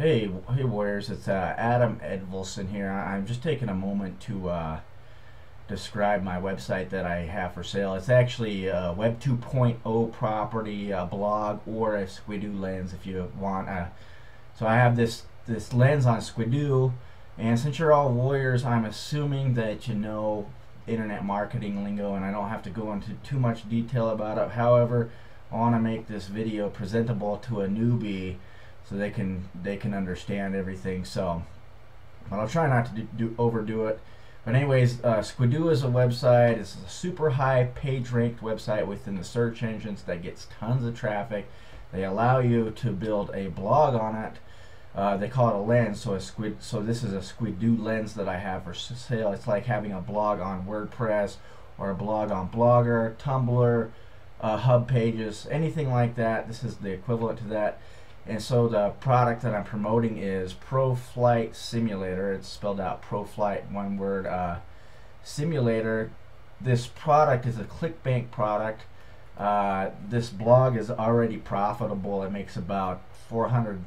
Hey, hey Warriors, it's uh, Adam Edvalson here. I'm just taking a moment to uh, describe my website that I have for sale. It's actually a Web 2.0 property, a blog, or a Squidoo lens if you want. Uh, so I have this, this lens on Squidoo, and since you're all Warriors, I'm assuming that you know internet marketing lingo, and I don't have to go into too much detail about it. However, I want to make this video presentable to a newbie so they can they can understand everything. So, but I'll try not to do, do overdo it. But anyways, uh, Squidoo is a website. It's a super high page ranked website within the search engines that gets tons of traffic. They allow you to build a blog on it. Uh, they call it a lens. So a squid. So this is a Squidoo lens that I have for sale. It's like having a blog on WordPress or a blog on Blogger, Tumblr, uh, Hub Pages, anything like that. This is the equivalent to that. And so the product that I'm promoting is Pro Flight Simulator. It's spelled out Pro Flight, one word, uh, simulator. This product is a ClickBank product. Uh, this blog is already profitable. It makes about $400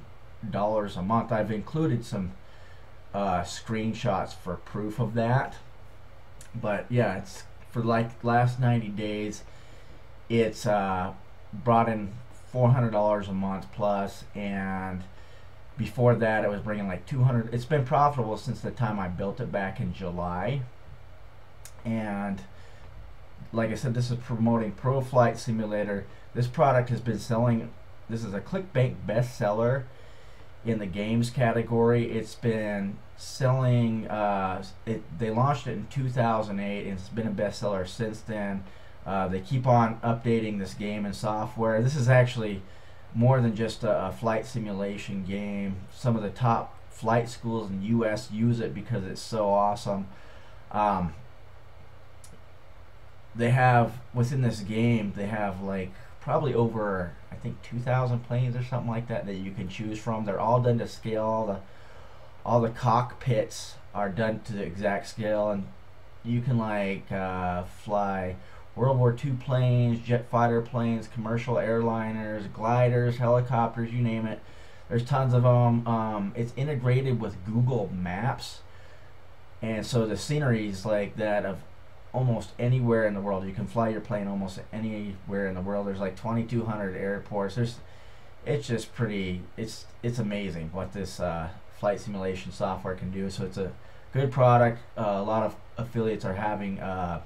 a month. I've included some uh, screenshots for proof of that. But yeah, it's for like last 90 days. It's uh, brought in $400 a month plus and before that it was bringing like 200 it's been profitable since the time I built it back in July. And like I said this is promoting Pro Flight Simulator. This product has been selling this is a ClickBank bestseller in the games category. It's been selling uh, it, they launched it in 2008 and it's been a bestseller since then uh, they keep on updating this game and software. This is actually more than just a, a, flight simulation game. Some of the top flight schools in the U.S. use it because it's so awesome. Um, they have within this game, they have like probably over I think 2,000 planes or something like that that you can choose from. They're all done to scale. All the all the cockpits are done to the exact scale, and you can like uh, fly World War II planes, jet fighter planes, commercial airliners, gliders, helicopters, you name it. There's tons of them. Um, it's integrated with Google Maps. And so the scenery is like that of almost anywhere in the world. You can fly your plane almost anywhere in the world. There's like 2,200 airports. There's, it's just pretty. It's it's amazing what this uh, flight simulation software can do. So it's a good product. Uh, a lot of affiliates are having. Uh,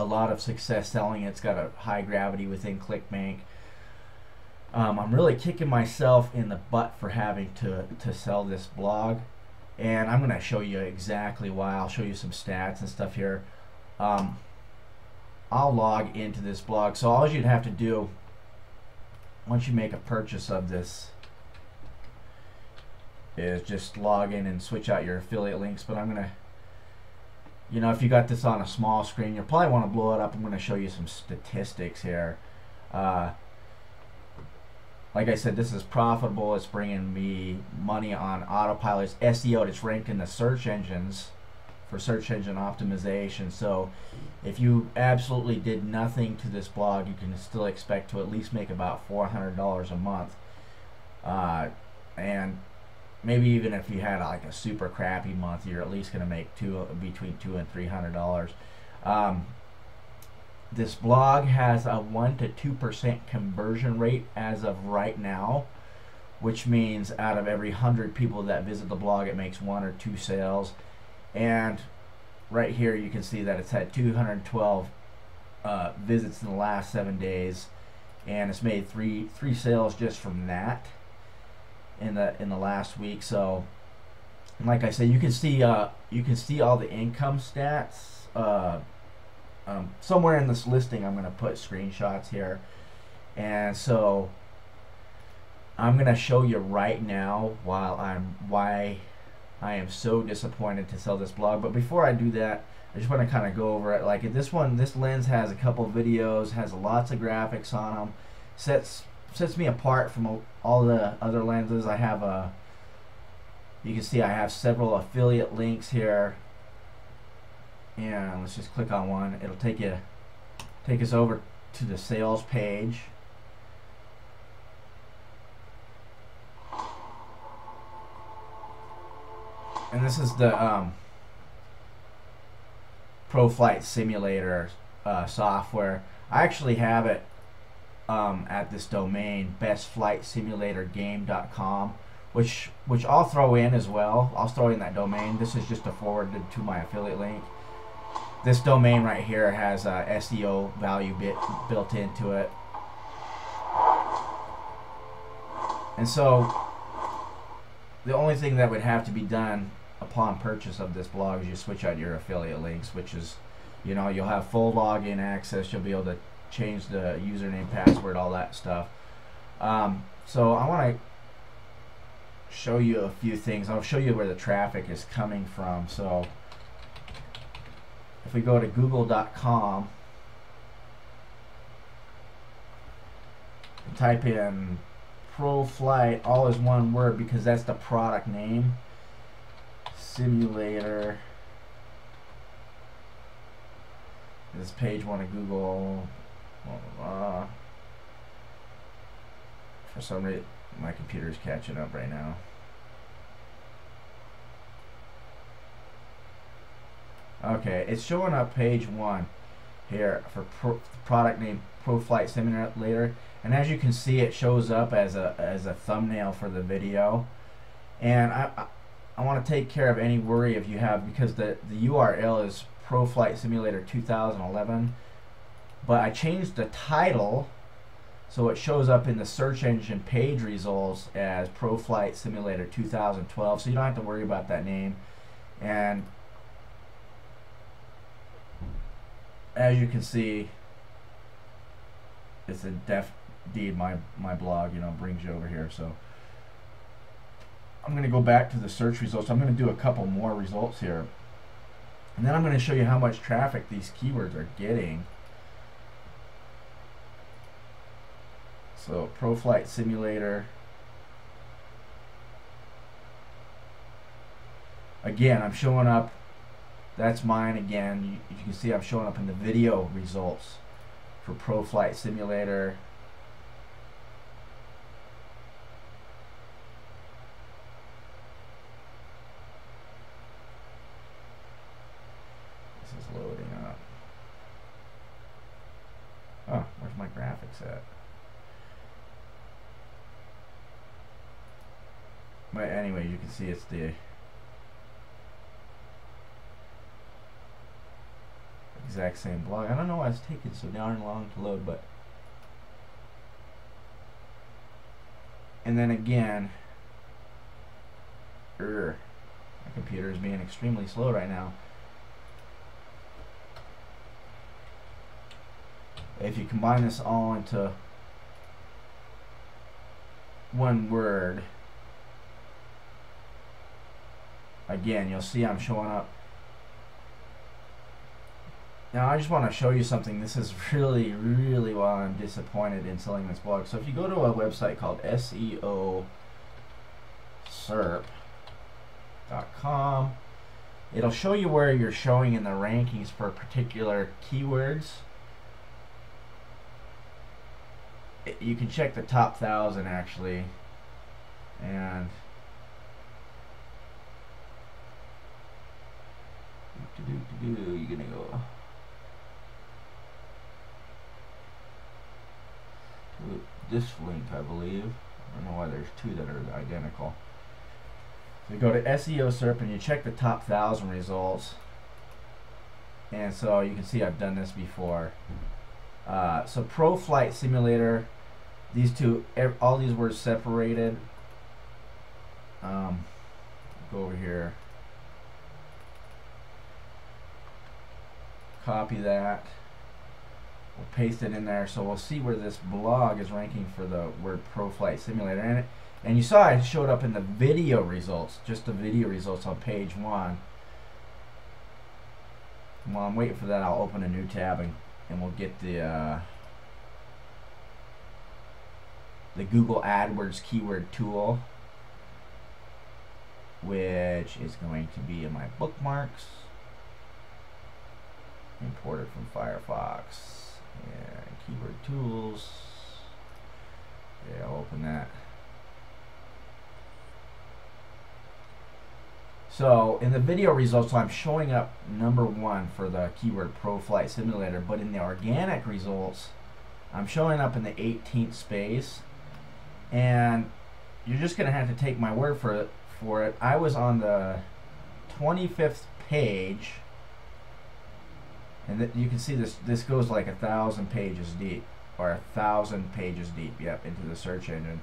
a lot of success selling. It's got a high gravity within ClickBank. Um, I'm really kicking myself in the butt for having to, to sell this blog. And I'm going to show you exactly why. I'll show you some stats and stuff here. Um, I'll log into this blog. So all you'd have to do once you make a purchase of this is just log in and switch out your affiliate links. But I'm going to you know, if you got this on a small screen, you'll probably want to blow it up. I'm going to show you some statistics here. Uh, like I said, this is profitable. It's bringing me money on autopilot. SEO. It's ranked in the search engines for search engine optimization. So if you absolutely did nothing to this blog, you can still expect to at least make about $400 a month. Uh, and maybe even if you had like a super crappy month, you're at least going to make two between two and three hundred dollars. Um, this blog has a one to two percent conversion rate as of right now, which means out of every hundred people that visit the blog, it makes one or two sales. And right here, you can see that it's had 212 uh, visits in the last seven days, and it's made three three sales just from that in the in the last week. So, like I said, you can see uh, you can see all the income stats. Uh, um, somewhere in this listing, I'm going to put screenshots here, and so I'm going to show you right now while I'm why I am so disappointed to sell this blog. But before I do that, I just want to kind of go over it. Like this one, this lens has a couple videos, has lots of graphics on them, sets sets me apart from all the other lenses. I have a, you can see I have several affiliate links here. And let's just click on one. It'll take you, take us over to the sales page. and this is the um, Pro Flight Simulator uh, software. I actually have it um, at this domain, bestflightsimulatorgame.com, which which I'll throw in as well. I'll throw in that domain. This is just a forwarded to my affiliate link. This domain right here has a SEO value bit built into it. And so the only thing that would have to be done upon purchase of this blog is you switch out your affiliate links, which is, you know, you'll have full login access. You'll be able to change the username, password, all that stuff. Um, so I want to show you a few things. I'll show you where the traffic is coming from. So if we go to google.com type in pro flight all is one word because that's the product name simulator this page one of google for some reason my computer is catching up right now. Okay it's showing up page one here for pro product name pro flight simulator. And as you can see it shows up as a as a thumbnail for the video. And I, I, I want to take care of any worry if you have because the the URL is Pro Flight Simulator 2011 but I changed the title so it shows up in the search engine page results as Pro Flight Simulator 2012 so you don't have to worry about that name. And as you can see it's a def deed my my blog you know brings you over here so. I'm gonna go back to the search results. I'm gonna do a couple more results here. And then I'm gonna show you how much traffic these keywords are getting so pro flight simulator again I'm showing up that's mine again you, you can see I'm showing up in the video results for pro flight simulator This is loading up. Oh, where's my graphics at? But anyway, you can see it's the exact same blog. I don't know why it's taking so darn long to load, but and then again, er, my computer is being extremely slow right now. if you combine this all into one word again you'll see I'm showing up. Now I just want to show you something. This is really really why I'm disappointed in selling this blog. So if you go to a website called SEO SERP.com it'll show you where you're showing in the rankings for particular keywords. You can check the top thousand actually. And you're gonna go to this link I believe I don't know why there's two that are identical so you go to SEO SERP and you check the top thousand results and so you can see I've done this before uh, so Pro Flight Simulator, these two, all these words separated. Um, go over here. Copy that. We'll paste it in there. So we'll see where this blog is ranking for the word Pro Flight Simulator. And, it, and you saw it showed up in the video results, just the video results on page one. While I'm waiting for that, I'll open a new tab and and we'll get the uh, the Google AdWords keyword tool which is going to be in my bookmarks import it from Firefox. And keyword tools. Yeah I'll open that. So in the video results, I'm showing up number one for the keyword Pro Flight Simulator, but in the organic results, I'm showing up in the 18th space, and you're just gonna have to take my word for it. For it, I was on the 25th page, and you can see this. This goes like a thousand pages deep, or a thousand pages deep. Yep, into the search engine.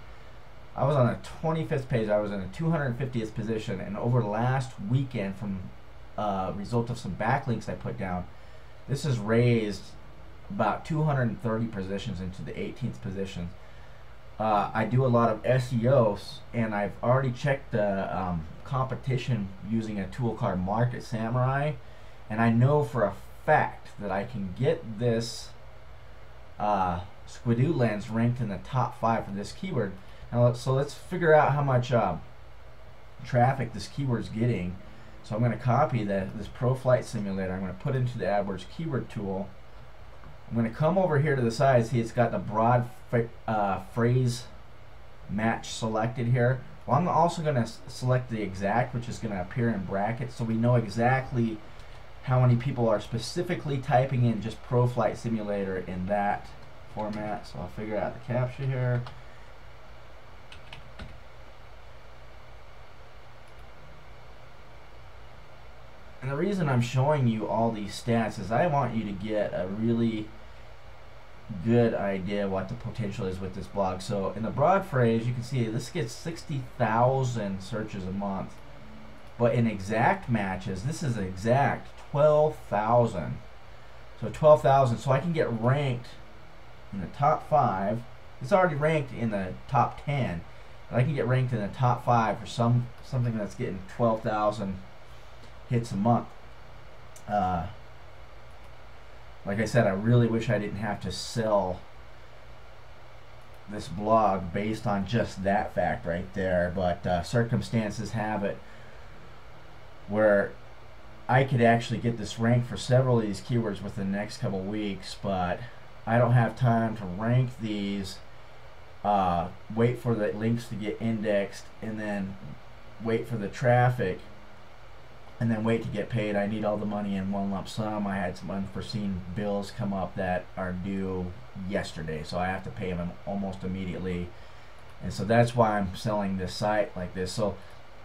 I was on the 25th page. I was in the 250th position, and over last weekend, from uh, result of some backlinks I put down, this has raised about 230 positions into the 18th position. Uh, I do a lot of SEO, and I've already checked the um, competition using a tool called Market Samurai, and I know for a fact that I can get this uh, Squidoo lens ranked in the top five for this keyword. Now, so let's figure out how much uh, traffic this keyword's getting. So I'm going to copy that this Pro Flight Simulator. I'm going to put into the AdWords keyword tool. I'm going to come over here to the side. See, it's got the broad uh, phrase match selected here. Well, I'm also going to select the exact, which is going to appear in brackets, so we know exactly how many people are specifically typing in just Pro Flight Simulator in that format. So I'll figure out the capture here. And the reason I'm showing you all these stats is I want you to get a really good idea what the potential is with this blog. So in the broad phrase, you can see this gets 60,000 searches a month. But in exact matches, this is exact 12,000. So 12,000. So I can get ranked in the top five. It's already ranked in the top 10. But I can get ranked in the top five for some something that's getting 12,000 hits a month. Uh, like I said, I really wish I didn't have to sell this blog based on just that fact right there, but uh, circumstances have it where I could actually get this ranked for several of these keywords within the next couple weeks, but I don't have time to rank these, uh, wait for the links to get indexed, and then wait for the traffic and then wait to get paid. I need all the money in one lump sum. I had some unforeseen bills come up that are due yesterday, so I have to pay them almost immediately. And so that's why I'm selling this site like this. So,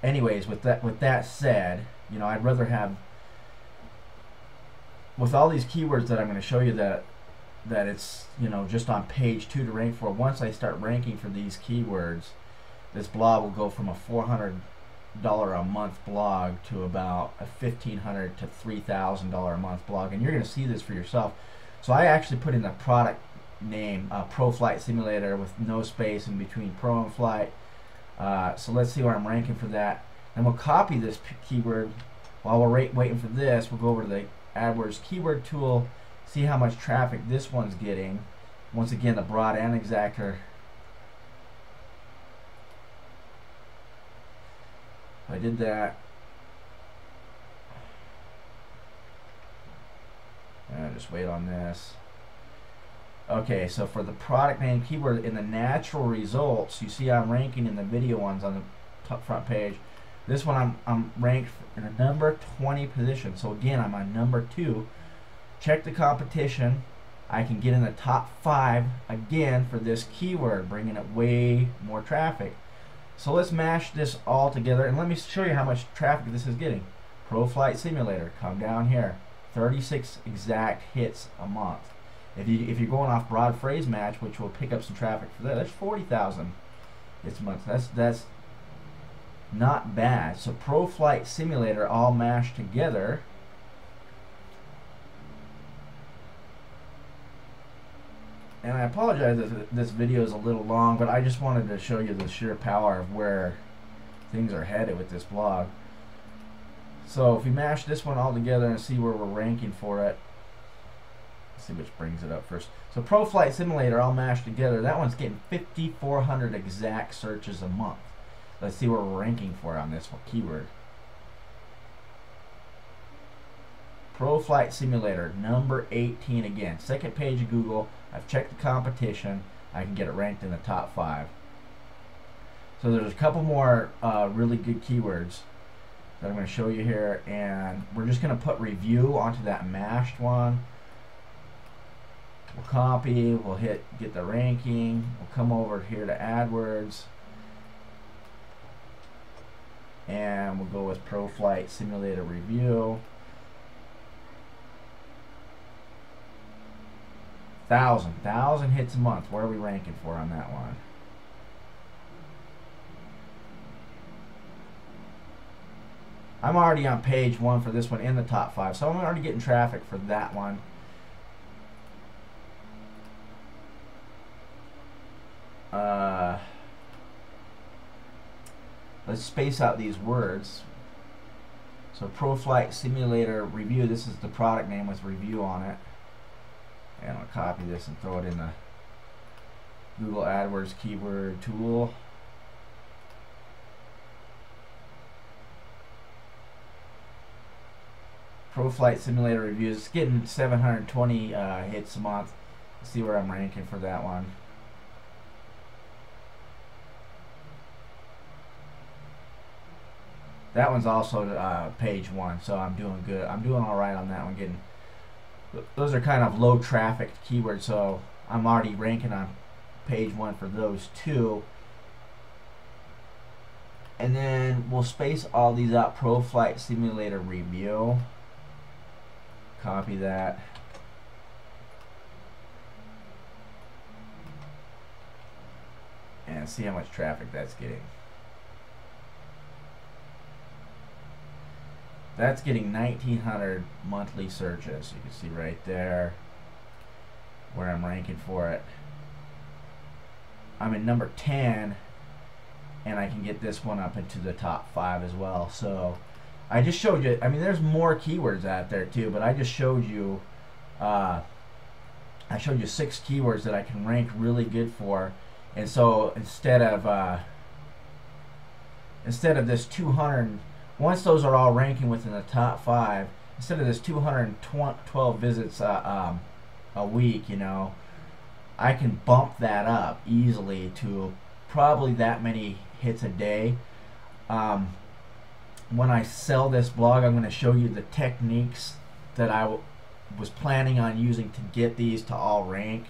anyways, with that with that said, you know, I'd rather have with all these keywords that I'm going to show you that that it's you know just on page two to rank for. Once I start ranking for these keywords, this blog will go from a 400 dollar a month blog to about a 1,500 to three thousand dollar a month blog, and you're going to see this for yourself. So I actually put in the product name uh, Pro Flight Simulator with no space in between Pro and Flight. Uh, so let's see where I'm ranking for that. And we'll copy this keyword while we're waiting for this. We'll go over to the AdWords keyword tool, see how much traffic this one's getting. Once again, the broad and exactor I did that. And just wait on this. Okay, so for the product name keyword in the natural results, you see I'm ranking in the video ones on the top front page. This one I'm, I'm ranked in a number 20 position. So again, I'm on number two. Check the competition. I can get in the top five again for this keyword, bringing it way more traffic. So let's mash this all together and let me show you how much traffic this is getting. Pro Flight Simulator, come down here. 36 exact hits a month. If you if you're going off broad phrase match, which will pick up some traffic for that, that's 40,000 hits a month. That's that's not bad. So Pro Flight Simulator all mashed together and I apologize if this video is a little long, but I just wanted to show you the sheer power of where things are headed with this blog. So if we mash this one all together and see where we're ranking for it, see which brings it up first. So Pro Flight Simulator all mashed together, that one's getting 5,400 exact searches a month. Let's see where we're ranking for on this keyword. Pro Flight Simulator, number 18 again. Second page of Google. I've checked the competition. I can get it ranked in the top five. So there's a couple more uh, really good keywords. that I'm going to show you here, and we're just going to put review onto that mashed one. We'll copy, we'll hit get the ranking, we'll come over here to AdWords, and we'll go with Pro Flight Simulator Review. Thousand, thousand hits a month. What are we ranking for on that one? I'm already on page one for this one in the top five, so I'm already getting traffic for that one. Uh, let's space out these words. So ProFlight Simulator Review, this is the product name with review on it. And I'll copy this and throw it in the Google AdWords keyword tool. ProFlight Simulator reviews. It's getting 720 uh, hits a month. Let's see where I'm ranking for that one. That one's also uh, page one, so I'm doing good. I'm doing all right on that one. Getting those are kind of low traffic keywords, so I'm already ranking on page one for those two. And then we'll space all these out. Pro Flight Simulator review. Copy that. And see how much traffic that's getting. That's getting 1900 monthly searches. You can see right there where I'm ranking for it. I'm in number 10 and I can get this one up into the top 5 as well. So I just showed you, I mean, there's more keywords out there too, but I just showed you, uh, I showed you six keywords that I can rank really good for. And so instead of, uh, instead of this 200, once those are all ranking within the top five, instead of this 212 visits uh, um, a week, you know, I can bump that up easily to probably that many hits a day. Um, when I sell this blog, I'm going to show you the techniques that I was planning on using to get these to all rank.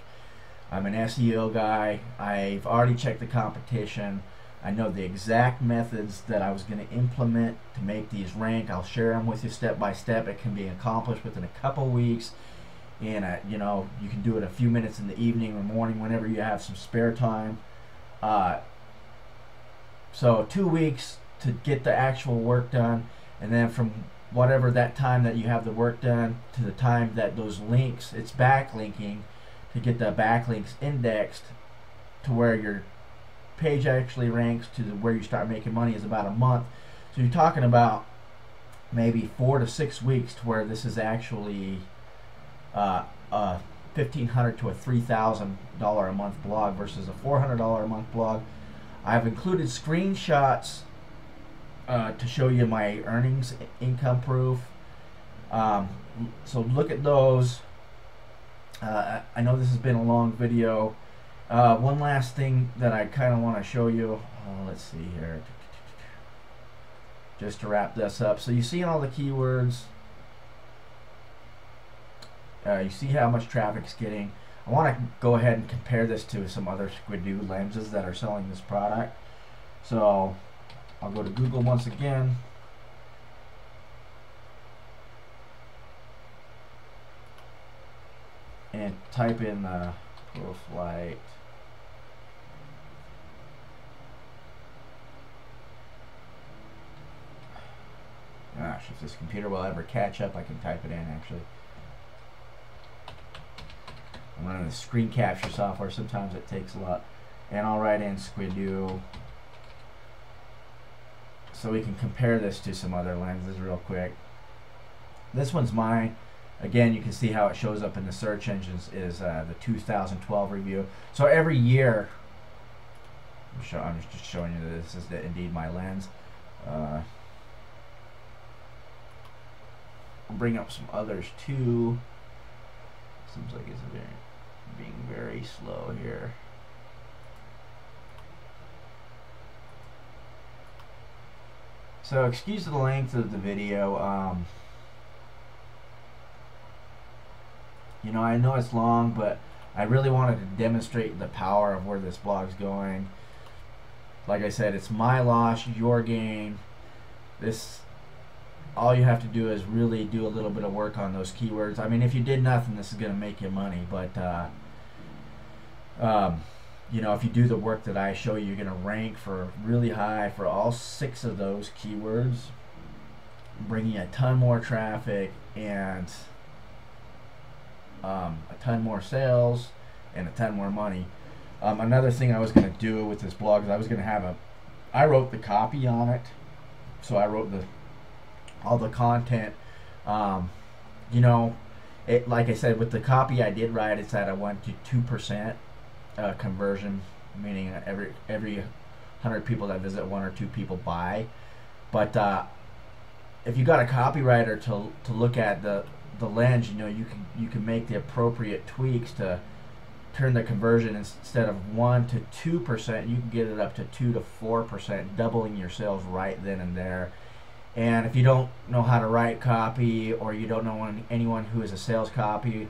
I'm an SEO guy. I've already checked the competition. I know the exact methods that I was going to implement to make these rank. I'll share them with you step by step. It can be accomplished within a couple weeks. And, uh, you know, you can do it a few minutes in the evening or morning whenever you have some spare time. Uh, so two weeks to get the actual work done and then from whatever that time that you have the work done to the time that those links it's backlinking to get the backlinks indexed to where your page actually ranks to the, where you start making money is about a month so you're talking about maybe four to six weeks to where this is actually uh, a 1500 to a $3,000 a month blog versus a $400 a month blog. I've included screenshots uh, to show you my earnings income proof. Um, so look at those. Uh, I know this has been a long video. Uh, one last thing that I kind of want to show you. Oh, let's see here. Just to wrap this up. So you see all the keywords. Uh, you see how much traffic's getting. I want to go ahead and compare this to some other Squidoo lenses that are selling this product. So I'll go to Google once again. And type in the ProFlight. Gosh, if this computer will ever catch up, I can type it in actually. I'm running the screen capture software, sometimes it takes a lot. And I'll write in Squidoo so we can compare this to some other lenses real quick. This one's mine. Again, you can see how it shows up in the search engines is uh, the 2012 review. So every year, I'm, show, I'm just showing you that this is the, indeed my lens. Uh, I'll bring up some others too. Seems like it's very, being very slow here. So excuse the length of the video. Um, you know, I know it's long, but I really wanted to demonstrate the power of where this blog's going. Like I said, it's my loss, your gain. This, all you have to do is really do a little bit of work on those keywords. I mean, if you did nothing, this is going to make you money, but uh, um, you know, if you do the work that I show you, you're going to rank for really high for all six of those keywords, bringing a ton more traffic and um, a ton more sales and a ton more money. Um, another thing I was going to do with this blog is I was going to have a, I wrote the copy on it, so I wrote the all the content. Um, you know, it like I said with the copy I did write, it's at a one to two percent uh, conversion, meaning every every hundred people that visit, one or two people buy. But uh, if you got a copywriter to to look at the the lens, you know, you can you can make the appropriate tweaks to turn the conversion instead of one to two percent, you can get it up to two to four percent, doubling your sales right then and there. And if you don't know how to write copy, or you don't know anyone who is a sales copy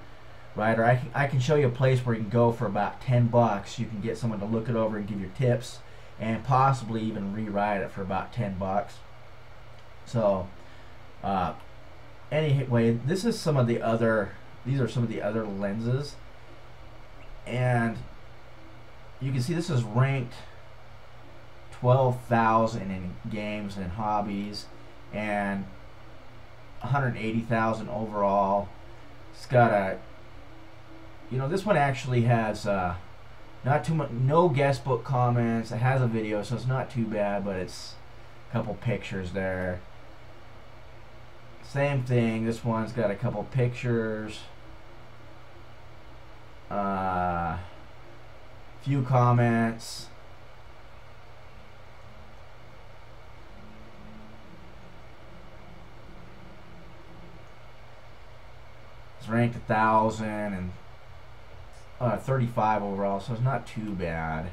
writer, I can, I can show you a place where you can go for about 10 bucks. You can get someone to look it over and give you tips, and possibly even rewrite it for about 10 bucks. So, uh, anyway, this is some of the other, these are some of the other lenses. And you can see this is ranked 12,000 in games and hobbies and 180,000 overall. It's got a, you know, this one actually has uh, not too much, no guest book comments. It has a video, so it's not too bad, but it's a couple pictures there. Same thing. This one's got a couple pictures. Uh, few comments. It's ranked a thousand and uh, 35 overall, so it's not too bad.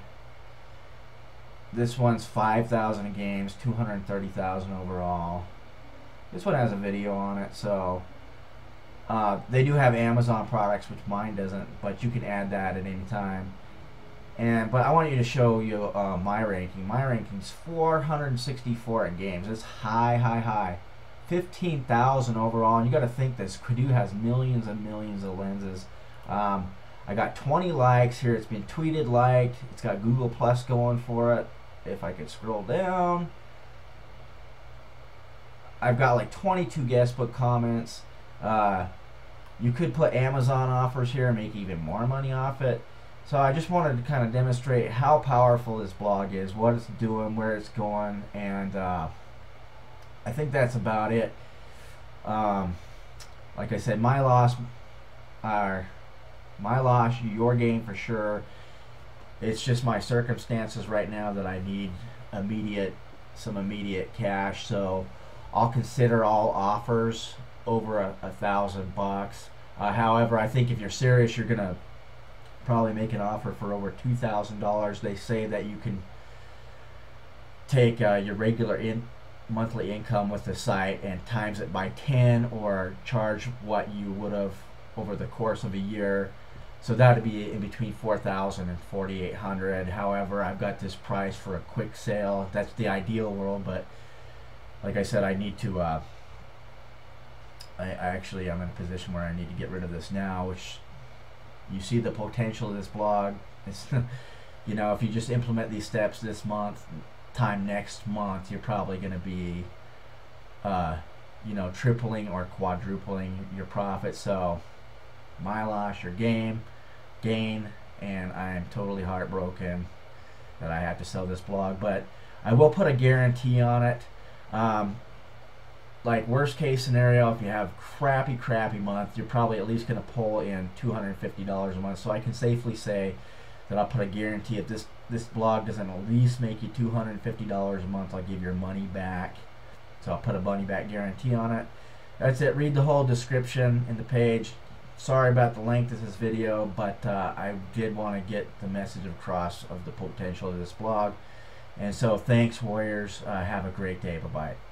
This one's 5,000 games, 230,000 overall. This one has a video on it, so uh, they do have Amazon products, which mine doesn't, but you can add that at any time. And but I want you to show you uh, my ranking. My ranking's 464 in games. It's high, high, high. 15,000 overall, and you got to think this Squidoo has millions and millions of lenses. Um, I got 20 likes here. It's been tweeted, liked. It's got Google Plus going for it. If I could scroll down, I've got like 22 guest book comments. Uh, you could put Amazon offers here and make even more money off it. So I just wanted to kind of demonstrate how powerful this blog is, what it's doing, where it's going, and uh, I think that's about it. Um, like I said, my loss my loss, your gain for sure. It's just my circumstances right now that I need immediate some immediate cash. So I'll consider all offers over a, a thousand bucks. Uh, however, I think if you're serious, you're gonna probably make an offer for over two thousand dollars. They say that you can take uh, your regular in monthly income with the site and times it by 10 or charge what you would have over the course of a year. So that would be in between 4000 and 4800 however i've got this price for a quick sale. That's the ideal world but like i said i need to uh, I, I actually I'm in a position where I need to get rid of this now, which you see the potential of this blog. It's you know if you just implement these steps this month, time next month, you're probably going to be uh, you know tripling or quadrupling your profit. So my loss, your game, gain, and I am totally heartbroken that I have to sell this blog, but I will put a guarantee on it. Um, like worst case scenario, if you have crappy, crappy month, you're probably at least going to pull in $250 a month. So I can safely say that I'll put a guarantee if this this blog doesn't at least make you $250 a month, I'll give your money back. So I'll put a money back guarantee on it. That's it. Read the whole description in the page. Sorry about the length of this video, but uh, I did want to get the message across of the potential of this blog. And so thanks, Warriors. Uh, have a great day. Bye-bye.